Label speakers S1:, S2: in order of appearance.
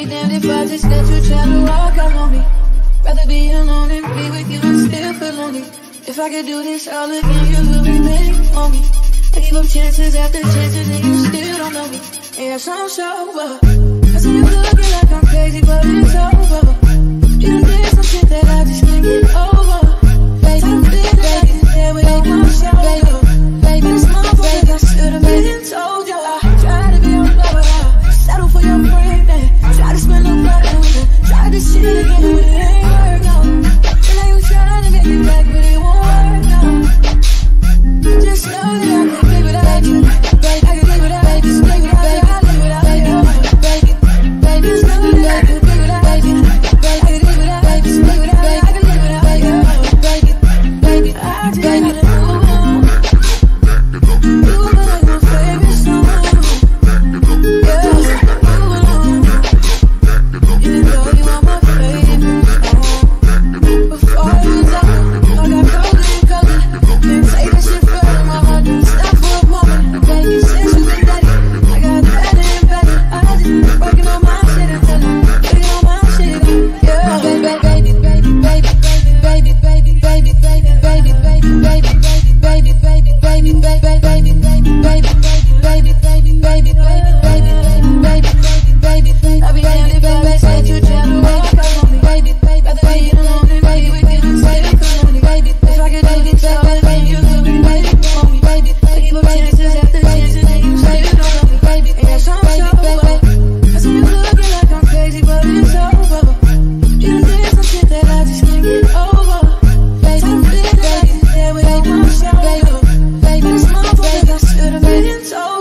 S1: be damned if I just let you try to walk out on me. Rather be alone and be with you and still feel lonely. If I could do this all again, you would be waiting for me. I give up chances after chances and you still don't know me. And yes, I'm sober. Uh, I see you looking like I'm crazy, but it's over. You did some shit that I just can't get over. Baby, baby, baby, there with my shoulder. Baby, this motherfucker, I should've been and told Baby, baby, baby, there with my shoulder. Baby, this motherfucker, I should've been and told